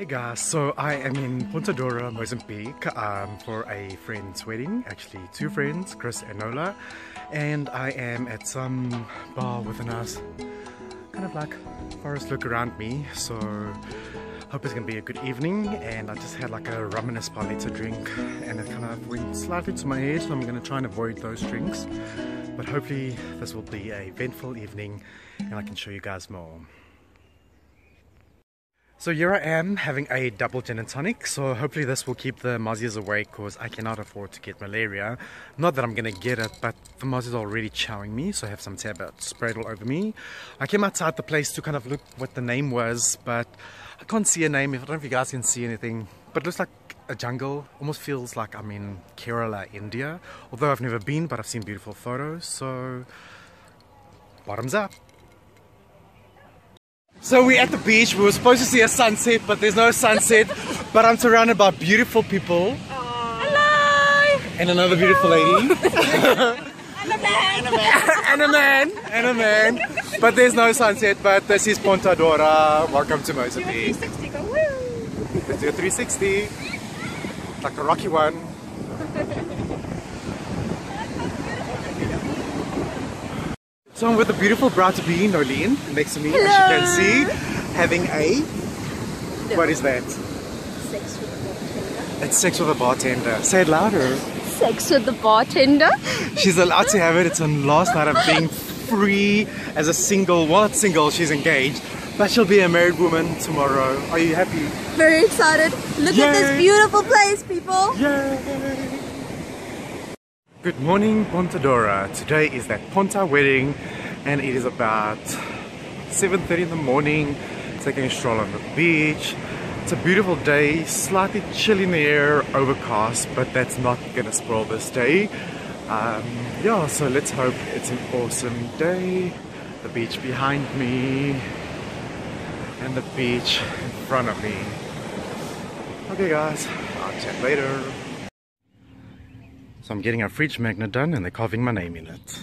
Hey guys, so I am in Ponta do Ouro, Mozambique um, for a friend's wedding, actually two friends, Chris and Nola, and I am at some bar with a nice kind of like forest look around me, so hope it's gonna be a good evening. And I just had like a rum and a drink and it kind of went slightly to my head. So I'm gonna try and avoid those drinks. But hopefully this will be a eventful evening and I can show you guys more. So here I am having a double gin and tonic. So hopefully this will keep the mozzies away because I cannot afford to get malaria. Not that I'm gonna get it, but the mozzies are already chowing me, so I have some tablets sprayed all over me. I came outside the place to kind of look what the name was, but I can't see a name. I don't know if you guys can see anything, but it looks like a jungle. Almost feels like I'm in Kerala, India. Although I've never been, but I've seen beautiful photos. So bottoms up. So we're at the beach. We were supposed to see a sunset, but there's no sunset. but I'm surrounded by beautiful people. Hello! And another beautiful lady. and a man. And a man. and a man. And a man. But there's no sunset. But this is Ponta do Ouro. Welcome to Mozambique. Let's do a 360. Like a rocky one. So I'm with a beautiful bride to be, Nolene, next to me, Hello. as you can see, having a. What is that? Sex with the bartender. It's sex with a bartender. Say it louder. Sex with the bartender. She's allowed to have it. It's on last night of being free as a single. Well, not single, she's engaged. But she'll be a married woman tomorrow. Are you happy? Very excited. Look Yay. at this beautiful place, people. Yay! Good morning, Ponta do Ouro. Today is that Ponta wedding, and it is about 7:30 in the morning. Taking a stroll on the beach. It's a beautiful day, slightly chilly in the air, overcast, but that's not gonna spoil this day. Um, yeah, so let's hope it's an awesome day. The beach behind me, and the beach in front of me. Okay, guys, I'll chat later. So I'm getting a fridge magnet done and they're carving my name in it.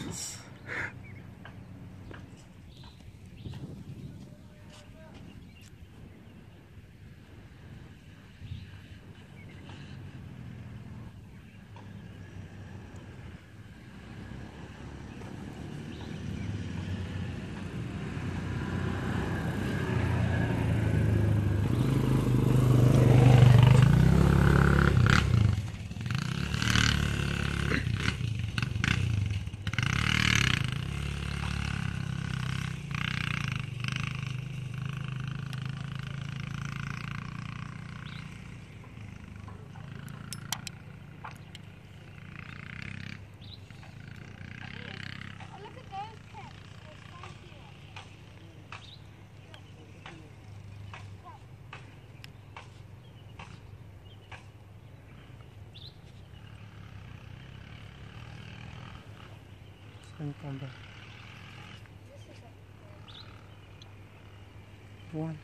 One,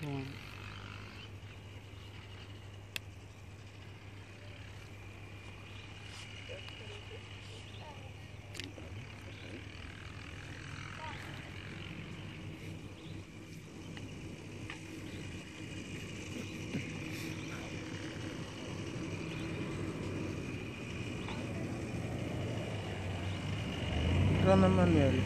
one. Ana Manuela.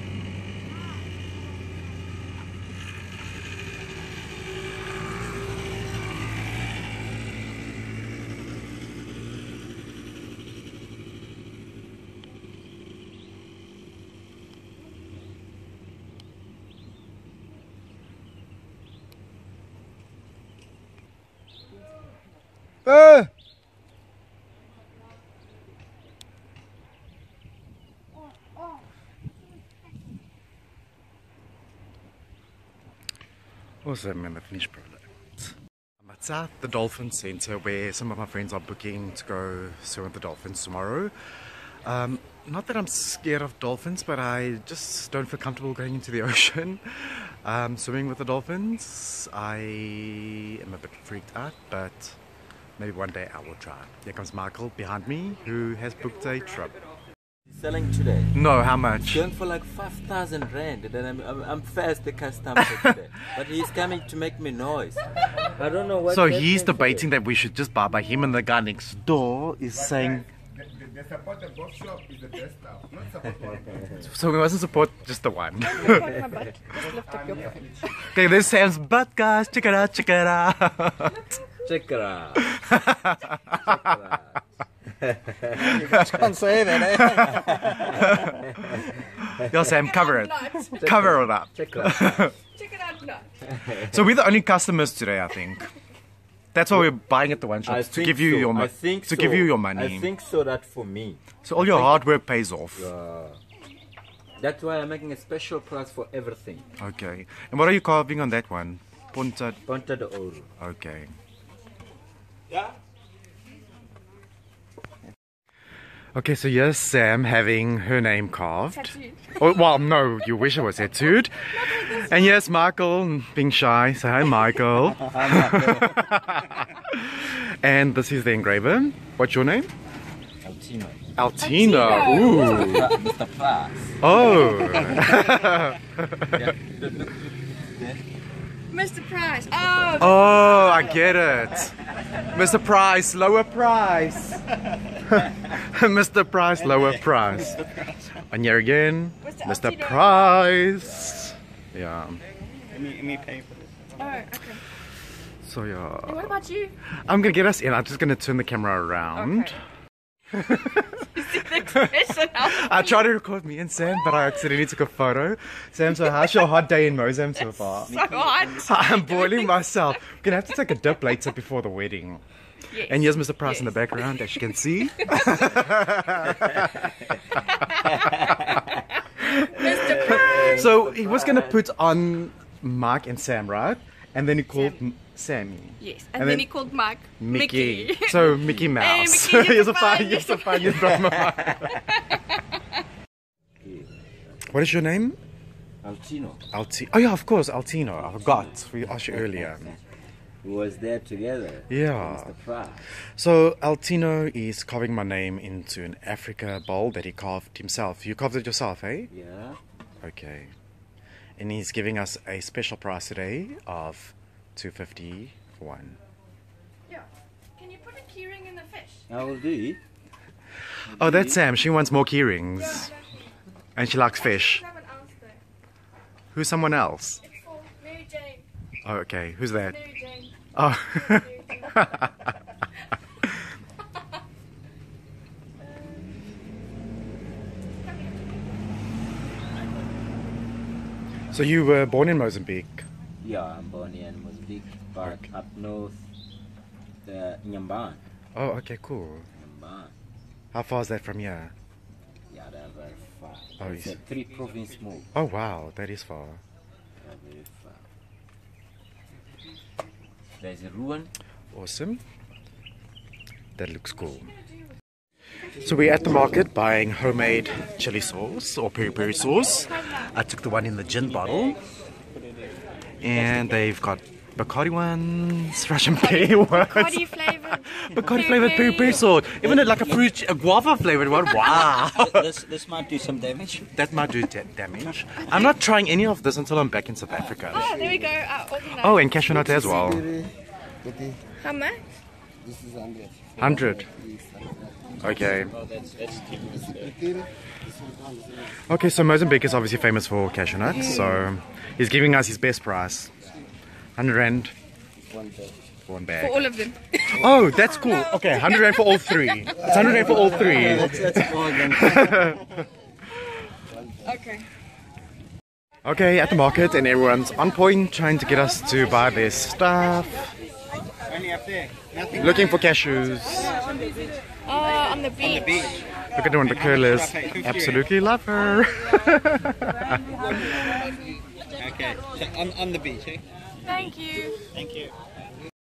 Hey! Awesome, and the finished product. I'm at the Dolphin Center where some of my friends are booking to go swim with the dolphins tomorrow. Um, not that I'm scared of dolphins, but I just don't feel comfortable going into the ocean. Um, swimming with the dolphins, I am a bit freaked out, but maybe one day I will try. Here comes Michael behind me, who has booked a trip. Selling today. No, how much? Going for like 5,000 rand. And then I'm, I'm, I'm fast the customer today. But he's coming to make me noise. I don't know what. So he's debating that we should just buy by him, and the guy next door is uh, saying. The, the, the support the both shop is the best stuff, not support one. So we mustn't support just the one. Just lift up okay, there's Sam's butt, guys. Check it out, check it out. Check it out. Check it out. Can't say that, eh? Yo, Sam, cover it. Cover it up. Check it out. Check it out now. So we're the only customers today, I think. That's why we're buying at the one shop I to give you so. your money. To so. give you your money. I think so. That for me. so all your hard work pays off. Uh, that's why I'm making a special price for everything. Okay. And what are you carving on that one? Ponta. Ponta de Ouro. Okay. Yeah. Okay, so here's Sam having her name carved. Tattooed. Oh, well, no, you wish it was tattooed. And yes, Michael being shy. Say hi, Michael. and this is the engraver. What's your name? Altino. Altina. Ooh. Mr. Price. Oh. Mr. Price. Oh, Oh, I get it. Mr. Price, lower price. Mr. Price, lower price. And here again, Mr. Mr. Price. Yeah. Let me, let me pay for this. oh, okay. So yeah. And what about you? I'm gonna get us in. I'm just gonna turn the camera around. Okay. I tried to record me and Sam, but I accidentally took a photo. Sam, so how's your hot day in Mozambique so far? So hot. I'm boiling myself. We're gonna have to take a dip later before the wedding. Yes. And here's Mr. Price in the background, as you can see. Mr. Price. So he was gonna put on Mark and Sam, right? And then he called M- Sammy. Yes. And, And then, then he called Mike Mickey. Mickey. So Mickey Mouse. Mickey, you're You're so so fine. fine, You're so fine. You're What is your name? Altino. Altino. Oh yeah, of course, Altino. I forgot. We asked you earlier. We was there together. Yeah. So Altino is carving my name into an Africa bowl that he carved himself. You carved it yourself, eh? Yeah. Okay. And he's giving us a special price today of two fifty for one. Yeah. Can you put a keyring in the fish? I will do. Oh, that's Sam. She wants more key rings. And she likes fish. Someone else. Who's someone else? It's for Mary Jane. Oh, okay. Who's that? Mary Jane. Oh. so you were born in Mozambique. Yeah, I'm born in Mozambique, but up north, the Inhambane. Oh, okay, cool. Inhambane. How far is that from here? Yeah, they're very far. Oh, it's yes. a three province move. Oh, wow, that is far. They're very far. There's a ruin. Awesome. That looks cool. So we're at the market buying homemade chili sauce or peri peri sauce. I took the one in the gin bottle. And they've got Bacardi ones, Russian peri ones. Body flavored. Bacardi flavored peri peri sauce. Even like a fruit, a guava flavored one. Wow. this, this might do some damage. that might do da- damage. I'm not trying any of this until I'm back in South Africa. Oh, there we go. Uh. Oh, and cashew nut as well. How much? This is 100. 100. Okay. Oh, that's, that's. Okay, so Mozambique is obviously famous for cashew nuts, so he's giving us his best price. 100 rand One bag. for one For all of them. Oh, that's cool. Okay, 100 rand for all three. It's 100 rand for all three. That's, that's all then. Okay. Okay, at the market, and everyone's on point trying to get us to buy their stuff. Only up there. Nothing. Looking for cashews. Oh, on the beach. Beach. Look at the one the curlers. Absolutely love her. Okay. So on, on the beach, eh? Thank you. Thank you.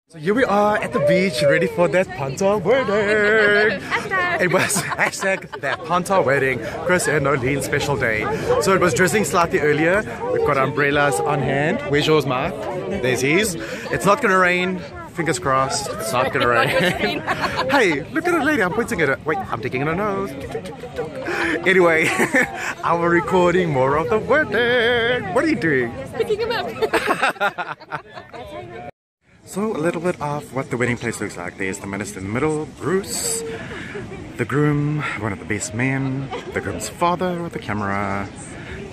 So here we are at the beach, ready for that Ponta wedding. It was hashtag that Ponta wedding, Chris and Nolene special day. So it was drizzling slightly earlier. We've got umbrellas on hand. Where's yours, Mark? There's his. It's not gonna rain. Fingers crossed. It's not gonna rain. hey, look at the lady. I'm pointing at her. Wait, I'm taking in her nose. Anyway, I'm recording more of the wedding. What are you doing? Picking him up. So a little bit of what the wedding place looks like. There's the minister in the middle, Bruce, the groom, one of the best men, the groom's father with the camera,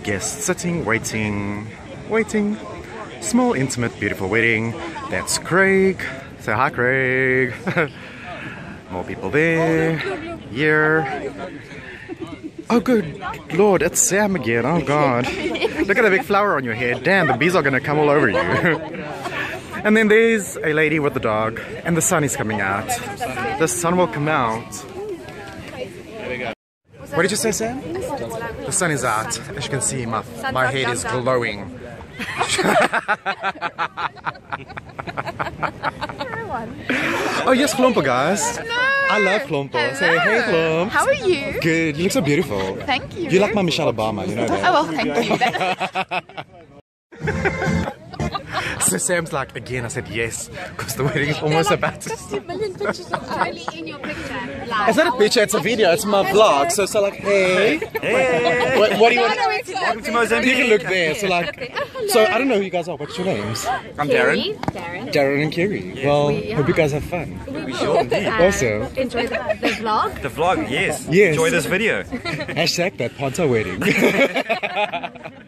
guests sitting, waiting, waiting. Small, intimate, beautiful wedding. That's Craig. Say hi, Craig. More people there. Here. Oh, good lord, it's Sam again. Oh, God. Look at the big flower on your head. Damn, the bees are gonna come all over you. and then there's a lady with the dog, and the sun is coming out. The sun will come out. What did you say, Sam? The sun is out. As you can see, my, my head is glowing. Oh yes, Klompa guys. I love Klompa. Say hey Klomp. How are you? Good. You look so beautiful. Thank you. You like my Michelle Obama, you know Oh well, thank you. So Sam's like, again, I said yes, because the wedding is almost about to start. in your picture. It's not a oh, picture, it's a video, it's my vlog. So, so like, hey. Hey. What, what do you want? Welcome to Mozambique. You can look there. So like, so I don't know who you guys are. What's your names? I'm Darren. Darren. Darren and Kerry. Well, hope you guys have fun. We sure indeed. Also, Enjoy the, the vlog. The vlog, yes. Yes. Enjoy this video. hashtag that Ponta wedding.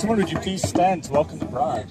gentlemen, would you please stand to welcome the bride?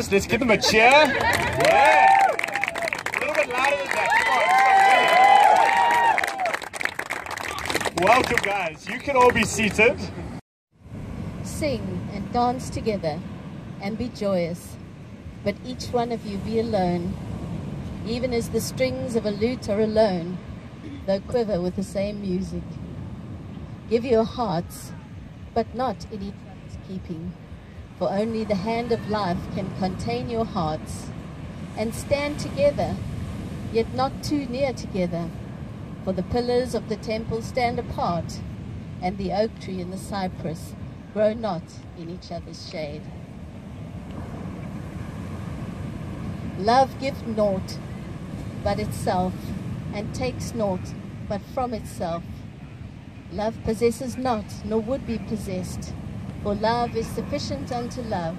Guys. Let's give them a cheer. Yeah. A little bit louder than that. Welcome, guys. You can all be seated. Sing and dance together and be joyous, but each one of you be alone, even as the strings of a lute are alone, though quiver with the same music. Give your hearts, but not in each other's keeping, for only the hand of life can contain your hearts. And stand together, yet not too near together, for the pillars of the temple stand apart, and the oak tree and the cypress grow not in each other's shade. Love gives naught but itself, and takes naught but from itself. Love possesses not, nor would be possessed, for love is sufficient unto love.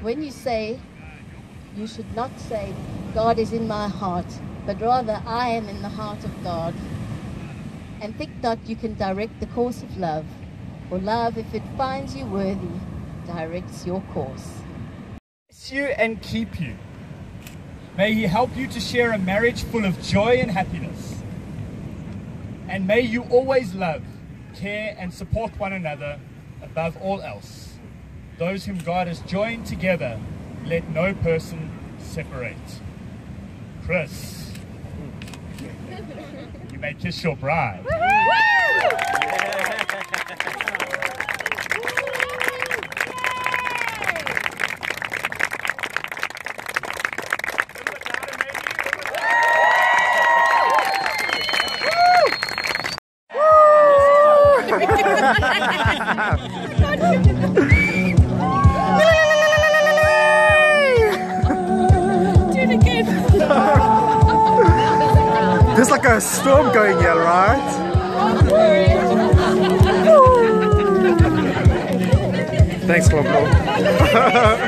When you say, you should not say, God is in my heart, but rather I am in the heart of God. And think not you can direct the course of love, for love, if it finds you worthy, directs your course. Bless you and keep you. May He help you to share a marriage full of joy and happiness. And may you always love, care, and support one another above all else. Those whom God has joined together, let no person separate. Chris, you may kiss your bride. A storm going here, right? Thanks, Flo.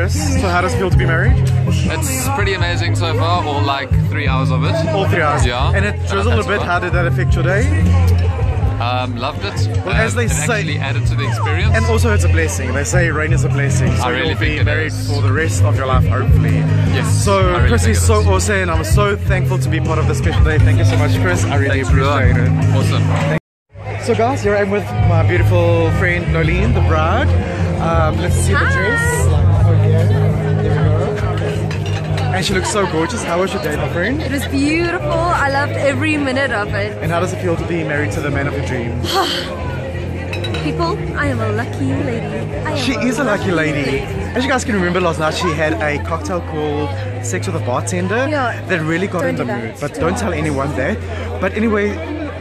Chris. So how does it feel to be married? It's pretty amazing so far, or like three hours of it. All three hours. Yeah. And it drizzled a That's bit. fun. How did that affect your day? Um, loved it. Well, as Um, they it say- actually added to the experience. And also it's a blessing. They say rain is a blessing. So I really you'll think be married is. for the rest of your life, hopefully. Yes, So really Chris is so is. awesome and I'm so thankful to be part of this special day. Thank you so much, Chris. I really Thanks, appreciate it. Awesome. So guys, here I am with my beautiful friend Nolene, the bride. Um, let's see the dress. And she looks so gorgeous. How was your day, my friend? It was beautiful. I loved every minute of it. And how does it feel to be married to the man of your dreams? People, I am a lucky lady. She is a lucky lady. As you guys can remember, last night she had a cocktail called Sex with a Bartender Yeah, that really got in the mood. But don't tell anyone that. But anyway,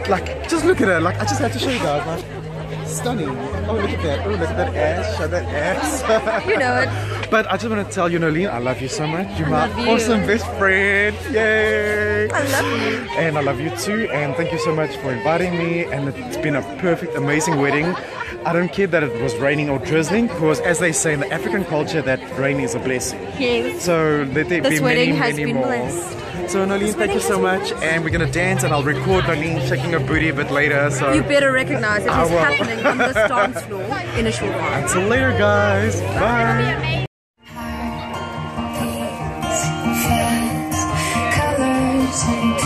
like, just look at her. Like, I just had to show you guys. Like, stunning. Oh, look at that. Oh, look at that ass. Show that ass. You know it. But I just want to tell you, Nolene, I love you so much. You're my you. awesome best friend. Yay! I love you. And I love you too. And thank you so much for inviting me. And it's been a perfect, amazing wedding. I don't care that it was raining or drizzling, because as they say in the African culture, that rain is a blessing. Yes. So let there This be wedding many, has many been more. blessed. So Nolene, thank you so much. And we're gonna dance, and I'll record Nolene shaking her booty a bit later. So You better recognize it is happening on this dance floor in a short while. until later, guys. Bye. take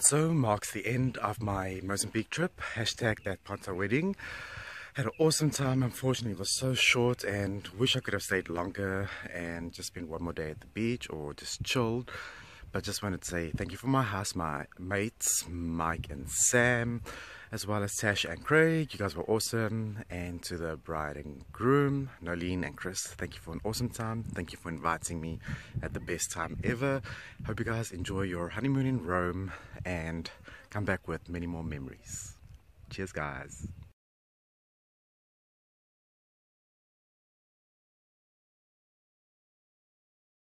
And so marks the end of my Mozambique trip. Hashtag that Ponta wedding. Had an awesome time. Unfortunately, it was so short and wish I could have stayed longer and just spent one more day at the beach or just chilled. But just wanted to say thank you for my house, my mates, Mike and Sam, as well as Tash and Craig. You guys were awesome. And to the bride and groom, Nolene and Chris, thank you for an awesome time. Thank you for inviting me at the best time ever. Hope you guys enjoy your honeymoon in Rome and come back with many more memories. Cheers, guys.